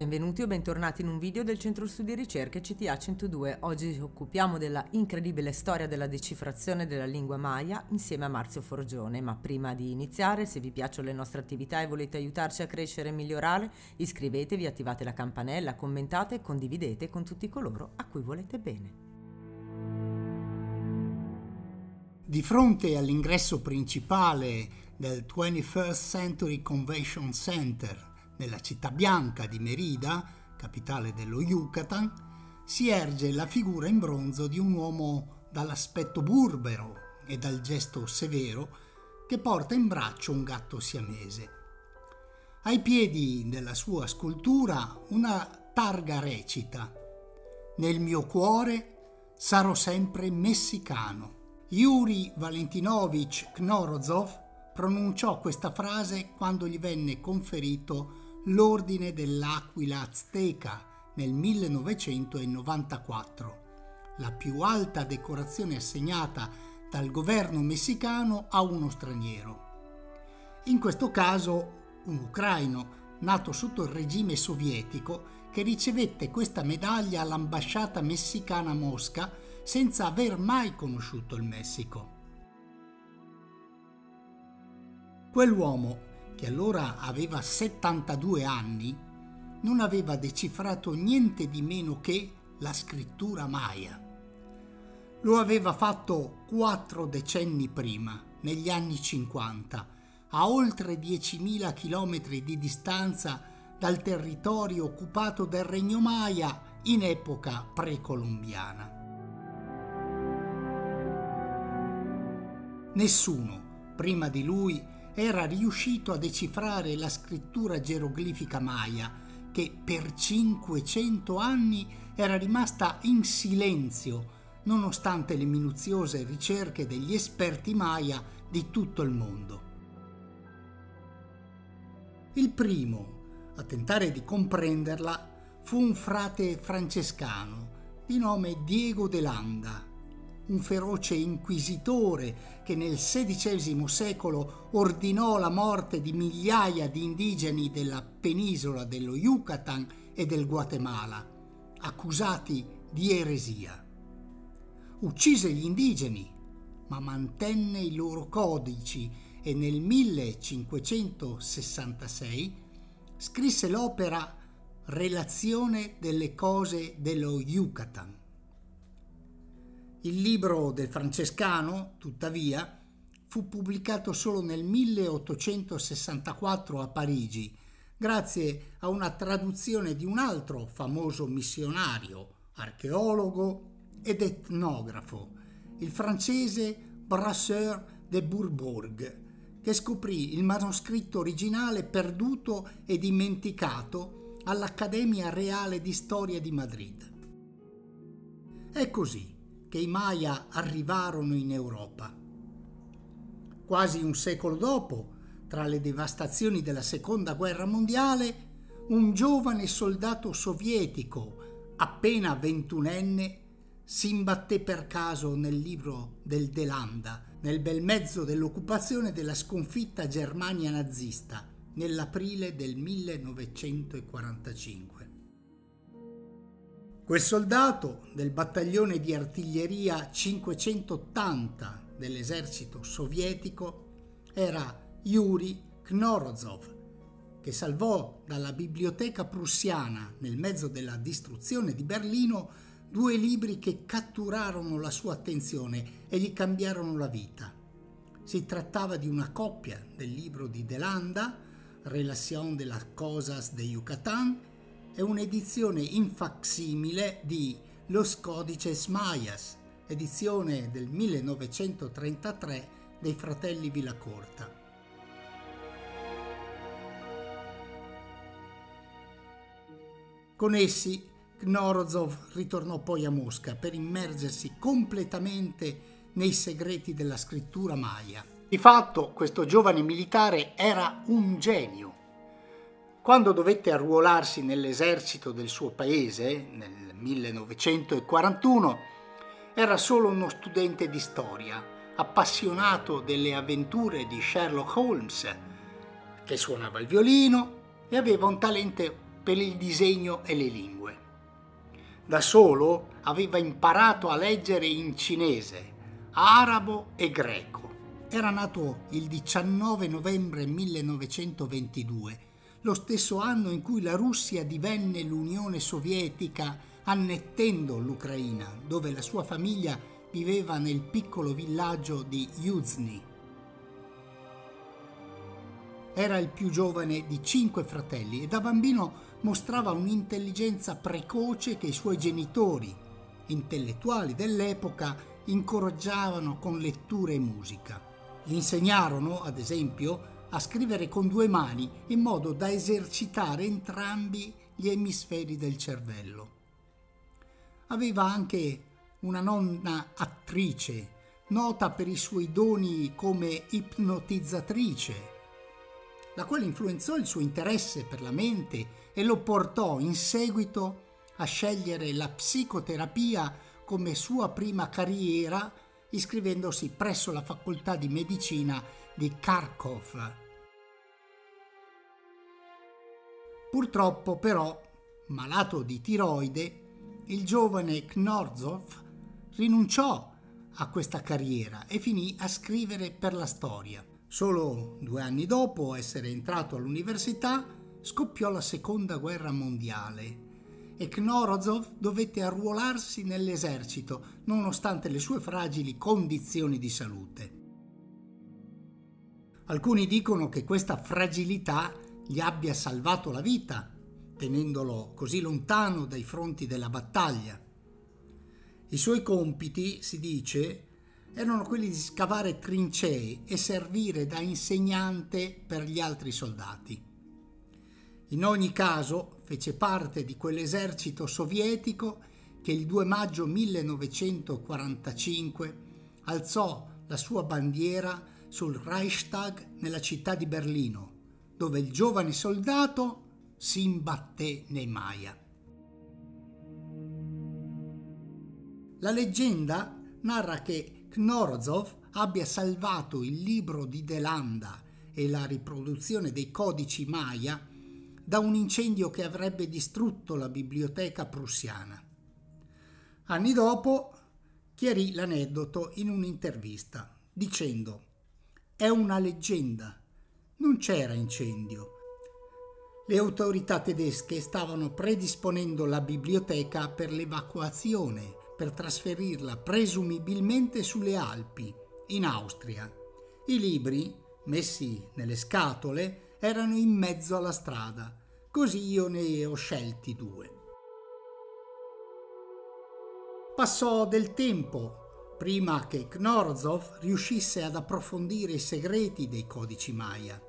Benvenuti o bentornati in un video del Centro Studi Ricerche CTA 102. Oggi ci occupiamo della incredibile storia della decifrazione della lingua maya insieme a Marzio Forgione. Ma prima di iniziare, se vi piacciono le nostre attività e volete aiutarci a crescere e migliorare, iscrivetevi, attivate la campanella, commentate e condividete con tutti coloro a cui volete bene. Di fronte all'ingresso principale del 21st Century Convention Center nella città bianca di Merida, capitale dello Yucatan, si erge la figura in bronzo di un uomo dall'aspetto burbero e dal gesto severo che porta in braccio un gatto siamese. Ai piedi della sua scultura una targa recita Nel mio cuore sarò sempre messicano. Yuri Valentinovich Knorozov pronunciò questa frase quando gli venne conferito l'Ordine dell'Aquila Azteca nel 1994, la più alta decorazione assegnata dal governo messicano a uno straniero. In questo caso un ucraino nato sotto il regime sovietico che ricevette questa medaglia all'ambasciata messicana Mosca senza aver mai conosciuto il Messico. Quell'uomo che allora aveva 72 anni, non aveva decifrato niente di meno che la scrittura maya. Lo aveva fatto quattro decenni prima, negli anni 50, a oltre 10.000 chilometri di distanza dal territorio occupato del Regno Maya in epoca precolombiana. Nessuno, prima di lui, era riuscito a decifrare la scrittura geroglifica maya che per 500 anni era rimasta in silenzio nonostante le minuziose ricerche degli esperti maya di tutto il mondo. Il primo a tentare di comprenderla fu un frate francescano di nome Diego de Landa un feroce inquisitore che nel XVI secolo ordinò la morte di migliaia di indigeni della penisola dello Yucatan e del Guatemala, accusati di eresia. Uccise gli indigeni, ma mantenne i loro codici e nel 1566 scrisse l'opera Relazione delle cose dello Yucatan il libro del francescano, tuttavia, fu pubblicato solo nel 1864 a Parigi, grazie a una traduzione di un altro famoso missionario, archeologo ed etnografo, il francese Brasseur de Bourbourg, che scoprì il manoscritto originale perduto e dimenticato all'Accademia Reale di Storia di Madrid. È così che i Maya arrivarono in Europa. Quasi un secolo dopo, tra le devastazioni della Seconda Guerra Mondiale, un giovane soldato sovietico, appena ventunenne, si imbatté per caso nel libro del Delanda, nel bel mezzo dell'occupazione della sconfitta Germania nazista, nell'aprile del 1945. Quel soldato del battaglione di artiglieria 580 dell'esercito sovietico era Yuri Knorozov, che salvò dalla biblioteca prussiana nel mezzo della distruzione di Berlino due libri che catturarono la sua attenzione e gli cambiarono la vita. Si trattava di una coppia del libro di Delanda, Relación de las Cosas de Yucatán, è un'edizione in facsimile di Los Codices Mayas, edizione del 1933 dei fratelli Villacorta. Con essi Knorozov ritornò poi a Mosca per immergersi completamente nei segreti della scrittura maya. Di fatto questo giovane militare era un genio quando dovette arruolarsi nell'esercito del suo paese, nel 1941, era solo uno studente di storia, appassionato delle avventure di Sherlock Holmes, che suonava il violino e aveva un talento per il disegno e le lingue. Da solo aveva imparato a leggere in cinese, arabo e greco. Era nato il 19 novembre 1922, lo stesso anno in cui la Russia divenne l'Unione Sovietica annettendo l'Ucraina, dove la sua famiglia viveva nel piccolo villaggio di Yuzny. Era il più giovane di cinque fratelli e da bambino mostrava un'intelligenza precoce che i suoi genitori, intellettuali dell'epoca, incoraggiavano con lettura e musica. Gli insegnarono, ad esempio, a scrivere con due mani in modo da esercitare entrambi gli emisferi del cervello. Aveva anche una nonna attrice, nota per i suoi doni come ipnotizzatrice, la quale influenzò il suo interesse per la mente e lo portò in seguito a scegliere la psicoterapia come sua prima carriera iscrivendosi presso la facoltà di medicina di Kharkov. Purtroppo però, malato di tiroide, il giovane Knorzov rinunciò a questa carriera e finì a scrivere per la storia. Solo due anni dopo essere entrato all'università scoppiò la seconda guerra mondiale e Knorozov dovette arruolarsi nell'esercito nonostante le sue fragili condizioni di salute. Alcuni dicono che questa fragilità gli abbia salvato la vita, tenendolo così lontano dai fronti della battaglia. I suoi compiti, si dice, erano quelli di scavare trincee e servire da insegnante per gli altri soldati. In ogni caso fece parte di quell'esercito sovietico che il 2 maggio 1945 alzò la sua bandiera sul Reichstag nella città di Berlino, dove il giovane soldato si imbatté nei Maya. La leggenda narra che Knorozov abbia salvato il libro di Delanda e la riproduzione dei codici Maya da un incendio che avrebbe distrutto la biblioteca prussiana. Anni dopo chiarì l'aneddoto in un'intervista dicendo è una leggenda, non c'era incendio. Le autorità tedesche stavano predisponendo la biblioteca per l'evacuazione per trasferirla presumibilmente sulle Alpi, in Austria. I libri, messi nelle scatole, erano in mezzo alla strada, così io ne ho scelti due. Passò del tempo prima che Knorozov riuscisse ad approfondire i segreti dei codici Maya.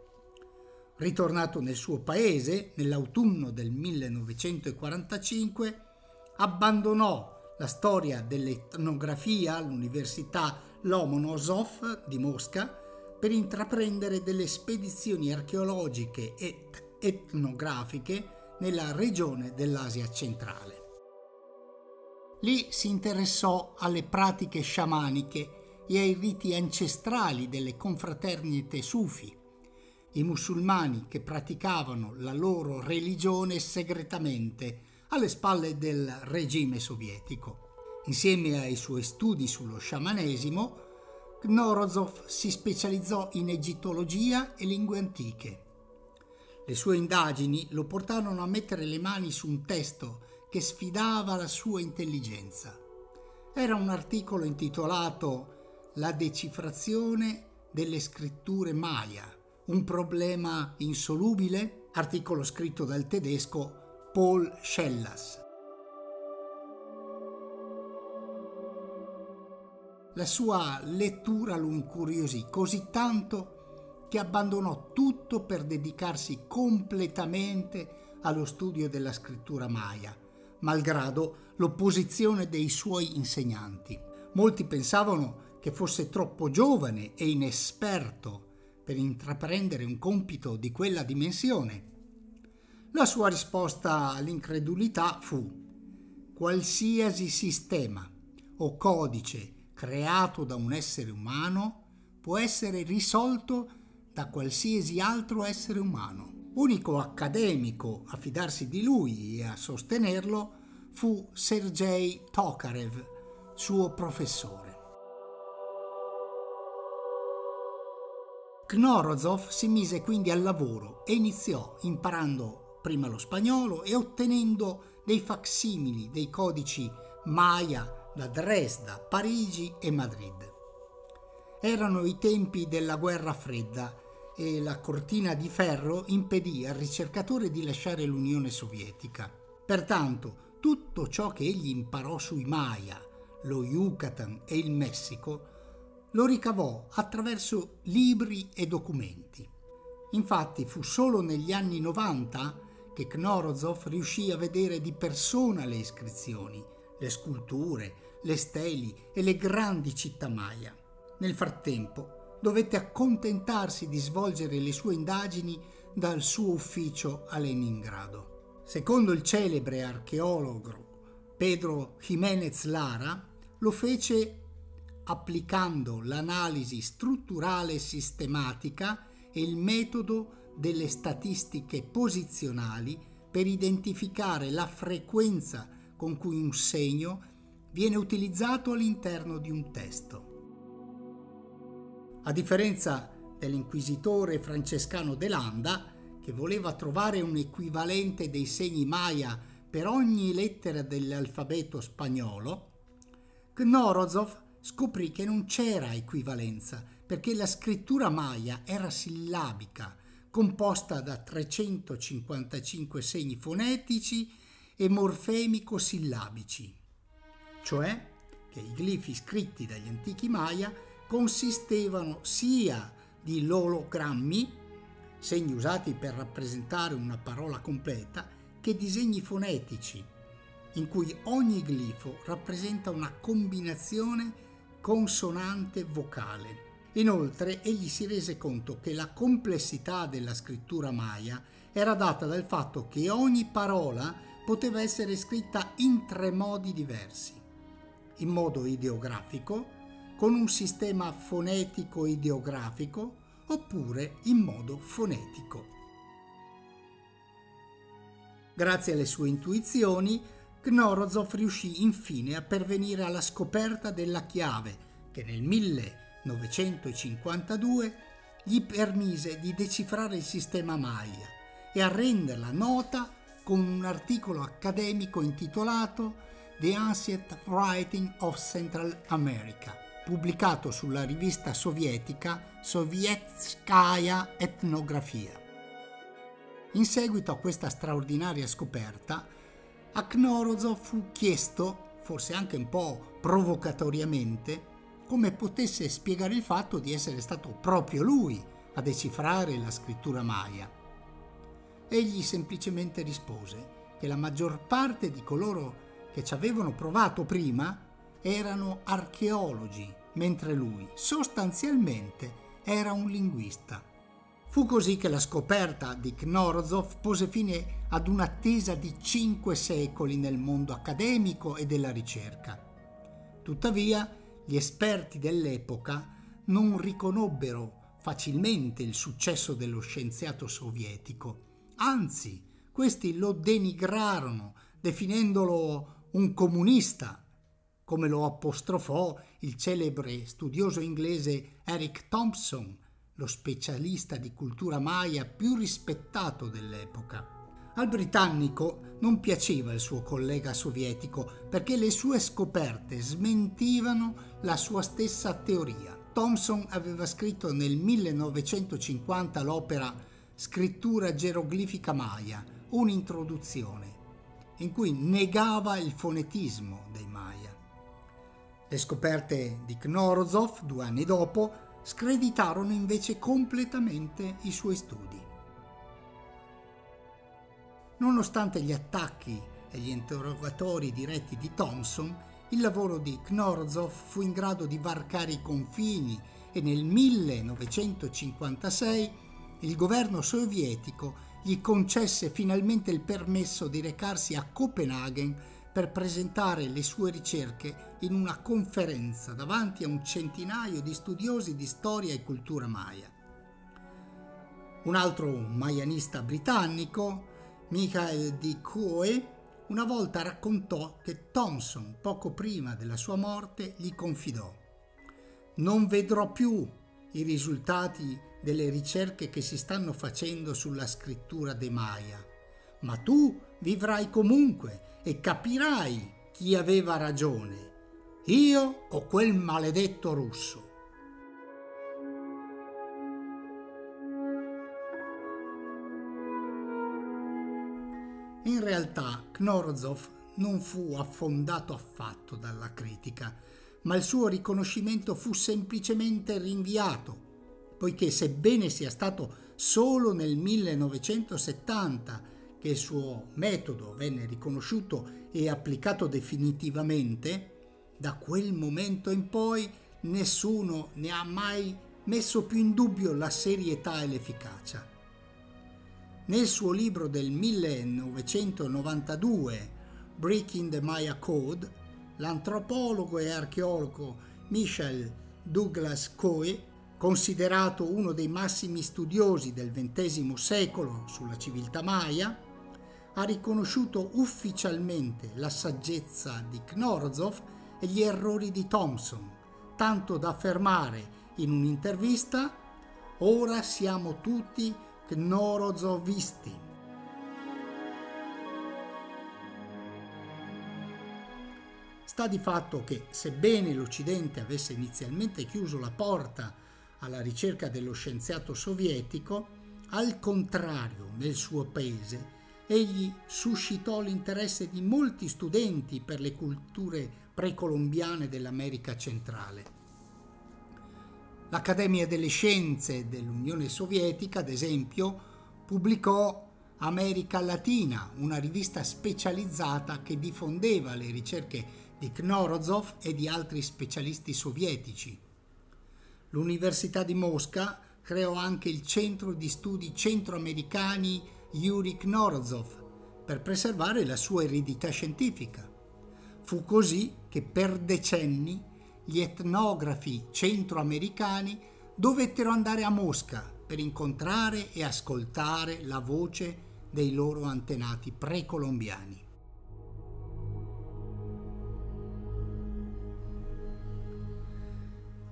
Ritornato nel suo paese nell'autunno del 1945, abbandonò la storia dell'etnografia all'Università Lomonosov di Mosca per intraprendere delle spedizioni archeologiche ed etnografiche nella regione dell'Asia centrale. Lì si interessò alle pratiche sciamaniche e ai riti ancestrali delle confraternite sufi, i musulmani che praticavano la loro religione segretamente alle spalle del regime sovietico. Insieme ai suoi studi sullo sciamanesimo, Knorozov si specializzò in egittologia e lingue antiche. Le sue indagini lo portarono a mettere le mani su un testo che sfidava la sua intelligenza. Era un articolo intitolato La decifrazione delle scritture Maya, un problema insolubile, articolo scritto dal tedesco Paul Schellas. La sua lettura lo incuriosì così tanto che abbandonò tutto per dedicarsi completamente allo studio della scrittura maya, malgrado l'opposizione dei suoi insegnanti. Molti pensavano che fosse troppo giovane e inesperto per intraprendere un compito di quella dimensione la sua risposta all'incredulità fu qualsiasi sistema o codice creato da un essere umano può essere risolto da qualsiasi altro essere umano. Unico accademico a fidarsi di lui e a sostenerlo fu Sergei Tokarev, suo professore. Knorozov si mise quindi al lavoro e iniziò imparando prima lo spagnolo e ottenendo dei facsimili dei codici Maya da Dresda, Parigi e Madrid. Erano i tempi della guerra fredda e la cortina di ferro impedì al ricercatore di lasciare l'Unione Sovietica. Pertanto, tutto ciò che egli imparò sui Maya, lo Yucatan e il Messico lo ricavò attraverso libri e documenti. Infatti fu solo negli anni 90 che Knorozov riuscì a vedere di persona le iscrizioni, le sculture, le steli e le grandi città maya. Nel frattempo dovette accontentarsi di svolgere le sue indagini dal suo ufficio a Leningrado. Secondo il celebre archeologo Pedro Jiménez Lara, lo fece applicando l'analisi strutturale sistematica e il metodo delle statistiche posizionali per identificare la frequenza con cui un segno viene utilizzato all'interno di un testo. A differenza dell'inquisitore francescano de Landa, che voleva trovare un equivalente dei segni Maya per ogni lettera dell'alfabeto spagnolo, Knorozov scoprì che non c'era equivalenza perché la scrittura maya era sillabica, composta da 355 segni fonetici e morfemico-sillabici, cioè che i glifi scritti dagli antichi maya consistevano sia di lologrammi, segni usati per rappresentare una parola completa, che disegni fonetici, in cui ogni glifo rappresenta una combinazione consonante vocale. Inoltre egli si rese conto che la complessità della scrittura maya era data dal fatto che ogni parola poteva essere scritta in tre modi diversi. In modo ideografico, con un sistema fonetico-ideografico oppure in modo fonetico. Grazie alle sue intuizioni, Knorozov riuscì infine a pervenire alla scoperta della chiave che nel 1952 gli permise di decifrare il sistema Maya e a renderla nota con un articolo accademico intitolato The Ancient Writing of Central America, pubblicato sulla rivista sovietica Sovietskaya Etnografia. In seguito a questa straordinaria scoperta, a Knorozov fu chiesto, forse anche un po' provocatoriamente, come potesse spiegare il fatto di essere stato proprio lui a decifrare la scrittura maya. Egli semplicemente rispose che la maggior parte di coloro che ci avevano provato prima erano archeologi, mentre lui sostanzialmente era un linguista. Fu così che la scoperta di Knorozov pose fine ad un'attesa di cinque secoli nel mondo accademico e della ricerca. Tuttavia, gli esperti dell'epoca non riconobbero facilmente il successo dello scienziato sovietico, anzi, questi lo denigrarono, definendolo un comunista, come lo apostrofò il celebre studioso inglese Eric Thompson lo specialista di cultura maya più rispettato dell'epoca. Al britannico non piaceva il suo collega sovietico perché le sue scoperte smentivano la sua stessa teoria. Thomson aveva scritto nel 1950 l'opera Scrittura geroglifica maya, un'introduzione, in cui negava il fonetismo dei. Le scoperte di Knorozov, due anni dopo, screditarono invece completamente i suoi studi. Nonostante gli attacchi e gli interrogatori diretti di Thomson, il lavoro di Knorozov fu in grado di varcare i confini e nel 1956 il governo sovietico gli concesse finalmente il permesso di recarsi a Copenaghen per presentare le sue ricerche in una conferenza davanti a un centinaio di studiosi di storia e cultura maya. Un altro maianista britannico, Michael D. Coe, una volta raccontò che Thomson, poco prima della sua morte, gli confidò Non vedrò più i risultati delle ricerche che si stanno facendo sulla scrittura dei Maya, ma tu vivrai comunque e capirai chi aveva ragione, io o quel maledetto russo. In realtà Knorozov non fu affondato affatto dalla critica, ma il suo riconoscimento fu semplicemente rinviato, poiché sebbene sia stato solo nel 1970 che il suo metodo venne riconosciuto e applicato definitivamente, da quel momento in poi nessuno ne ha mai messo più in dubbio la serietà e l'efficacia. Nel suo libro del 1992, Breaking the Maya Code, l'antropologo e archeologo Michel Douglas Coe, considerato uno dei massimi studiosi del XX secolo sulla civiltà maya, ha riconosciuto ufficialmente la saggezza di Knorozov e gli errori di Thompson, tanto da affermare in un'intervista ora siamo tutti Knorozovisti. Sta di fatto che, sebbene l'Occidente avesse inizialmente chiuso la porta alla ricerca dello scienziato sovietico, al contrario, nel suo paese, egli suscitò l'interesse di molti studenti per le culture precolombiane dell'America centrale. L'Accademia delle Scienze dell'Unione Sovietica, ad esempio, pubblicò America Latina, una rivista specializzata che diffondeva le ricerche di Knorozov e di altri specialisti sovietici. L'Università di Mosca creò anche il Centro di Studi Centroamericani Yuri Knorozov per preservare la sua eredità scientifica. Fu così che per decenni gli etnografi centroamericani dovettero andare a Mosca per incontrare e ascoltare la voce dei loro antenati precolombiani.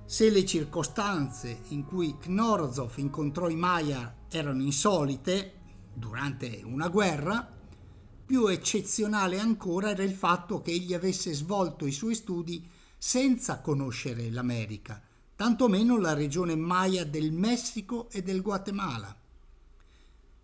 Se le circostanze in cui Knorozov incontrò i Maya erano insolite, durante una guerra, più eccezionale ancora era il fatto che egli avesse svolto i suoi studi senza conoscere l'America, tantomeno la regione Maya del Messico e del Guatemala.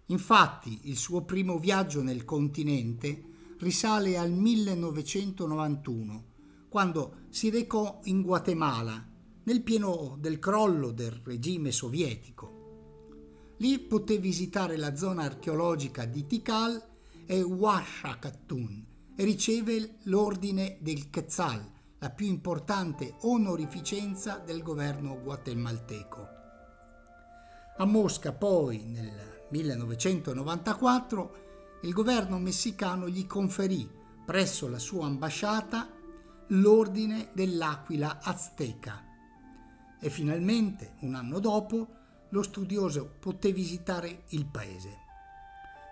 Infatti il suo primo viaggio nel continente risale al 1991, quando si recò in Guatemala, nel pieno del crollo del regime sovietico. Lì poté visitare la zona archeologica di Tikal e Huashacatun e riceve l'ordine del Quetzal, la più importante onorificenza del governo guatemalteco. A Mosca poi, nel 1994, il governo messicano gli conferì, presso la sua ambasciata, l'ordine dell'Aquila Azteca. E finalmente, un anno dopo, lo studioso poté visitare il paese.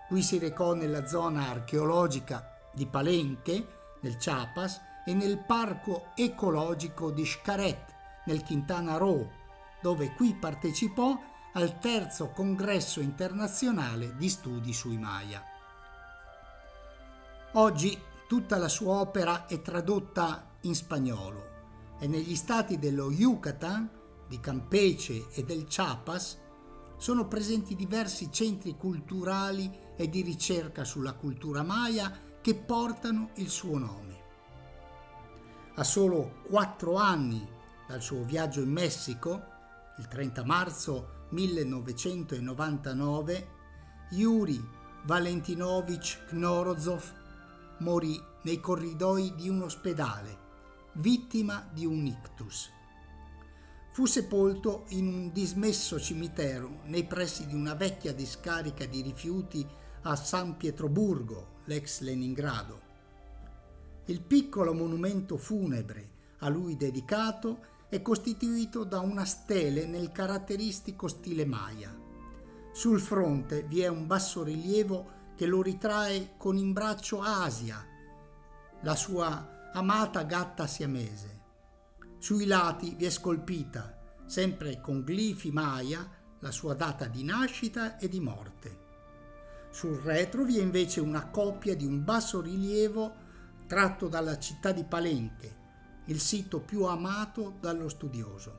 Qui si recò nella zona archeologica di Palenque, nel Chiapas, e nel parco ecologico di Xcaret, nel Quintana Roo, dove qui partecipò al terzo congresso internazionale di studi sui Maya. Oggi tutta la sua opera è tradotta in spagnolo e negli stati dello Yucatan di Campeche e del Chiapas sono presenti diversi centri culturali e di ricerca sulla cultura maya che portano il suo nome. A solo quattro anni dal suo viaggio in Messico, il 30 marzo 1999, Yuri Valentinovich Knorozov morì nei corridoi di un ospedale, vittima di un ictus fu sepolto in un dismesso cimitero nei pressi di una vecchia discarica di rifiuti a San Pietroburgo, l'ex Leningrado. Il piccolo monumento funebre a lui dedicato è costituito da una stele nel caratteristico stile Maya. Sul fronte vi è un bassorilievo che lo ritrae con in braccio Asia, la sua amata gatta siamese. Sui lati vi è scolpita, sempre con glifi maya, la sua data di nascita e di morte. Sul retro vi è invece una copia di un basso rilievo tratto dalla città di Palenque, il sito più amato dallo studioso.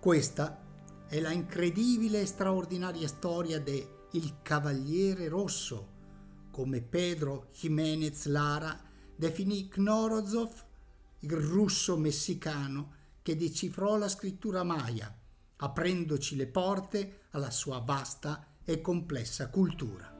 Questa è la incredibile e straordinaria storia de Il Cavaliere Rosso, come Pedro Jiménez Lara definì Knorozov, il russo messicano che decifrò la scrittura maya, aprendoci le porte alla sua vasta e complessa cultura.